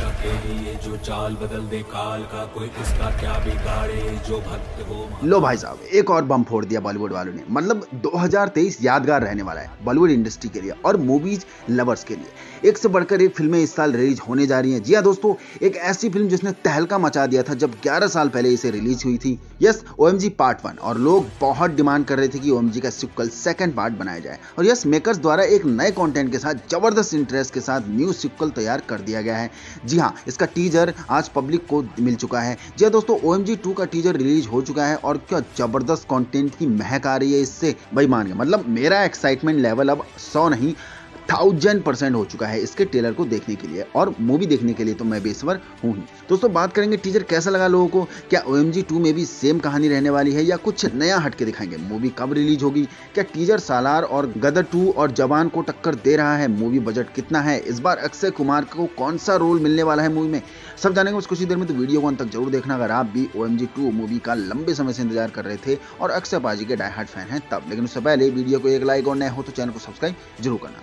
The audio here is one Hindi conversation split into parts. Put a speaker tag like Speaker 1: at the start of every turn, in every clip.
Speaker 1: बादशाह के लिए जो चाल बदल दे काल का, कोई इसका क्या बिगाड़े, जो भक्त हो
Speaker 2: लो भाई साहब, एक और बम फोड़ दिया बॉलीवुड वालों ने। मतलब 2023 यादगार रहने वाला है बॉलीवुड इंडस्ट्री के लिए और मूवीज़ लवर्स के लिए। एक से बढ़कर एक फ़िल्में इस साल रिलीज़ होने जा रही हैं। जी हाँ दोस्तों, एक ऐसी फ़िल्म जिसने तहलका मचा दिया था जब 11 साल पहले इसे रिलीज़ हुई थी। यस ओएमजी पार्ट वन और लोग बहुत डिमांड कर रहे थे कि ओ का सिक्वल सेकंड पार्ट बनाया जाए। और यस मेकर्स द्वारा एक नए कॉन्टेंट के साथ ज़बरदस्त इंटरेस्ट के साथ न्यू सिक्वल तैयार कर दिया गया है। जी हाँ इसका टीजर आज पब्लिक को मिल चुका है। जी हाँ दोस्तों ओ टू का टीजर रिलीज़ हो चुका है और क्या ज़बरदस्त कॉन्टेंट की महक आ रही है इससे? भाई मान गया मतलब मेरा एक्साइटमेंट लेवल अब सौ नहीं थाउज़ेंड परसेंट हो चुका है इसके ट्रेलर को देखने के लिए और मूवी देखने के लिए तो मैं बेसवर हूँ ही। दोस्तों, बात करेंगे टीजर कैसा लगा लोगों को? क्या ओ एम टू में भी सेम कहानी रहने वाली है या कुछ नया हटके दिखाएँगे? मूवी कब रिलीज़ होगी? क्या टीजर सालार और गदर टू और जवान को टक्कर दे रहा है? मूवी बजट कितना है? इस बार अक्षय कुमार को कौन सा रोल मिलने वाला है मूवी में? सब जानेंगे उस कुछ ही देर में तो वीडियो को अंत तक ज़रूर देखना। अगर आप भी ओ एम टू मूवी का लंबे समय से इंतज़ार कर रहे थे और अक्षय पाजी के डाई हार्ट फ़ैन हैं, तब। लेकिन उससे पहले वीडियो को एक लाइक और नए हो तो चैनल को सब्सक्राइब ज़रूर करना।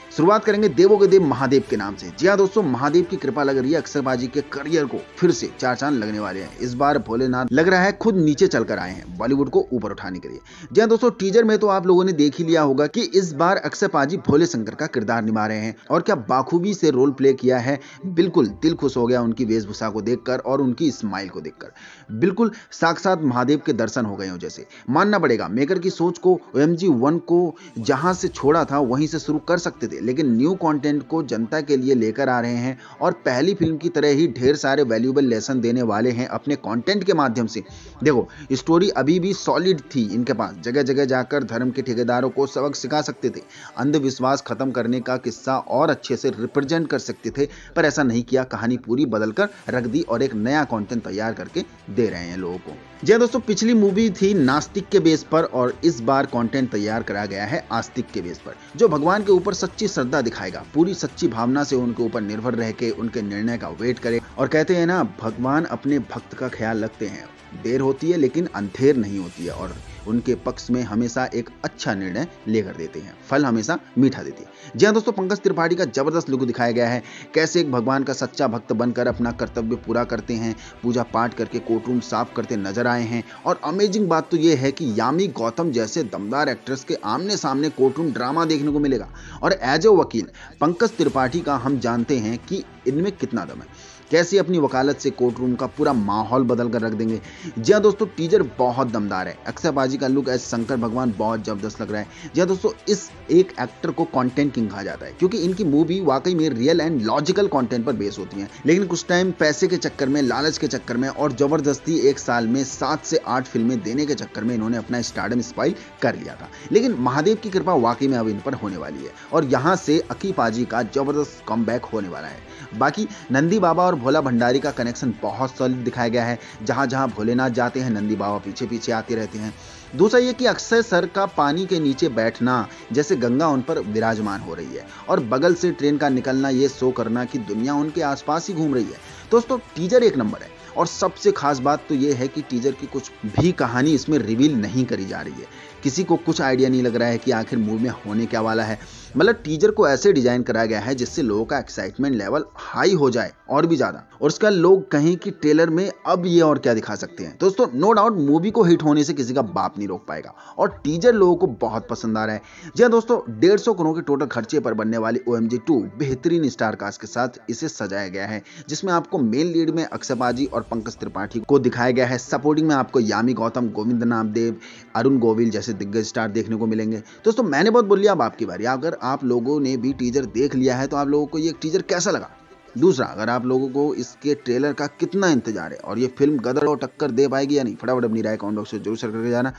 Speaker 2: शुरुआत करेंगे देवों के देव महादेव के नाम से। जी हाँ दोस्तों, महादेव की कृपा लग रही है अक्षर बाजी के करियर को। फिर से चार चाँद लगने वाले हैं। इस बार भोलेनाथ लग रहा है खुद नीचे चलकर आए हैं, बॉलीवुड को ऊपर उठाने के लिए। जी हाँ दोस्तों टीजर में तो आप लोगों ने देख ही लिया होगा की इस बार अक्षय पाजी भोले शंकर का किरदार निभा रहे हैं। और क्या बाखूबी से रोल प्ले किया है, बिल्कुल दिल खुश हो गया उनकी वेशभूषा को देखकर और उनकी स्माइल को देखकर। बिल्कुल साक्षात महादेव के दर्शन हो गए हो जैसे। मानना पड़ेगा मेकर की सोच को एम वन को जहाँ से छोड़ा था, वहीं से शुरू कर सकते थे। लेकिन न्यू कंटेंट को जनता के लिए लेकर आ रहे हैं और पहली फ़िल्म की तरह ही ढेर सारे वैल्यूबल लेसन देने वाले हैं अपने कंटेंट के माध्यम से। देखो स्टोरी अभी भी सॉलिड थी इनके पास। जगह जगह जाकर धर्म के ठेकेदारों को सबक सिखा सकते थे। अंधविश्वास खत्म करने का किस्सा और अच्छे से रिप्रेजेंट कर सकते थे, पर ऐसा नहीं किया। कहानी पूरी बदल कर रख दी और एक नया कंटेंट तैयार करके दे रहे हैं लोगों को। जी हाँ दोस्तों, पिछली मूवी थी नास्तिक के बेस पर और इस बार कंटेंट तैयार करा गया है आस्तिक के बेस पर, जो भगवान के ऊपर सच्ची श्रद्धा दिखाएगा। पूरी सच्ची भावना से उनके ऊपर निर्भर रह के उनके निर्णय का वेट करे। और कहते हैं ना, भगवान अपने भक्त का ख्याल रखते हैं। देर होती है, लेकिन अंधेर नहीं होती है। और उनके पक्ष में हमेशा एक अच्छा निर्णय लेकर देते हैं। फल हमेशा मीठा देते हैं। जी हाँ दोस्तों, पंकज त्रिपाठी का ज़बरदस्त लुक दिखाया गया है। कैसे एक भगवान का सच्चा भक्त बनकर अपना कर्तव्य पूरा करते हैं, पूजा पाठ करके कोर्ट रूम साफ़ करते नज़र आए हैं और अमेजिंग बात तो यह है कि यामी गौतम जैसे दमदार एक्ट्रेस के आमने सामने कोर्टरूम ड्रामा देखने को मिलेगा। और एज ए वकील, पंकज त्रिपाठी का हम जानते हैं कि इनमें कितना दम है। कैसे अपनी वकालत से कोर्ट रूम का पूरा माहौल बदल कर रख देंगे? जी हाँ दोस्तों, टीजर बहुत दमदार है। अक्षय बाजी का लुक एज शंकर भगवान बहुत ज़बरदस्त लग रहा है। जी हाँ दोस्तों, इस एक एक्टर को कंटेंट किंग कहा जाता है, क्योंकि इनकी मूवी वाकई में रियल एंड लॉजिकल कॉन्टेंट पर बेस होती है। लेकिन कुछ टाइम पैसे के चक्कर में, लालच के चक्कर में और ज़बरदस्ती एक साल में सात से आठ फ़िल्में देने के चक्कर में इन्होंने अपना स्टार्डम स्पाइल कर लिया था। लेकिन महादेव की कृपा वाकई में अब इन पर होने वाली है और यहाँ से अकी पाजी का ज़बरदस्त कम होने वाला है। बाकी नंदी बाबा और भोला भंडारी का कनेक्शन बहुत सॉलिड दिखाया गया है। जहाँ जहाँ भोलेनाथ जाते हैं, नंदी बाबा पीछे पीछे आते रहते हैं। दूसरा ये कि अक्सर सर का पानी के नीचे बैठना, जैसे गंगा उन पर विराजमान हो रही है। और बगल से ट्रेन का निकलना, ये शो करना कि दुनिया उनके आसपास ही घूम रही है। दोस्तों टीजर एक नंबर है। और सबसे खास बात तो ये है कि टीजर की कुछ भी कहानी इसमें रिवील नहीं करी जा रही है। किसी को कुछ आइडिया नहीं लग रहा है कि आखिर मूवी में होने क्या वाला है। मतलब टीजर को ऐसे डिज़ाइन कराया गया है जिससे लोगों का एक्साइटमेंट लेवल हाई हो जाए और भी ज़्यादा। और उसका लोग कहें कि ट्रेलर में अब ये और क्या दिखा सकते हैं। दोस्तों नो डाउट मूवी को हिट होने से किसी का बाप नहीं रोक पाएगा। और टीजर लोगों को बहुत पसंद आ रहा है। जी हाँ दोस्तों, डेढ़ सौ करोड़ के टोटल खर्चे पर बनने वाली ओ एम जी टू बेहतरीन स्टार कास्ट के साथ इसे सजाया गया है, जिसमें आपको मेन लीड में अक्षय बाजी और पंकज त्रिपाठी को दिखाया गया है। सपोर्टिंग में आपको यामी गौतम, गोविंद नामदेव, अरुण गोविल जैसे दिग्गज स्टार देखने को मिलेंगे। दोस्तों, मैंने बहुत बोल लिया, अब आपकी बारी। अगर आप लोगों ने भी टीजर देख लिया है तो आप लोगों को ये टीजर कैसा लगा? दूसरा, अगर आप लोगों को इसके ट्रेलर का कितना इंतज़ार है, और ये फ़िल्म गदर और टक्कर दे पाएगी या नहीं, फटाफट अपनी राय कमेंट बॉक्स में ज़रूर शेयर करके जाना।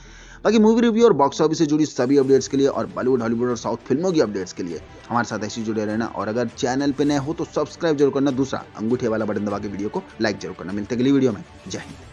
Speaker 2: बाकी मूवी रिव्यू और बॉक्स ऑफ़िस से जुड़ी सभी अपडेट्स के लिए और बॉलीवुड हॉलीवुड और साउथ फ़िल्मों की अपडेट्स के लिए हमारे साथ ऐसे जुड़े रहना। और अगर चैनल पर नए हो तो सब्सक्राइब ज़रूर करना। दूसरा, अंगूठे वाला बटन दबा के वीडियो को लाइक ज़रूर करना। मिलते अगली वीडियो में। जय हिंद।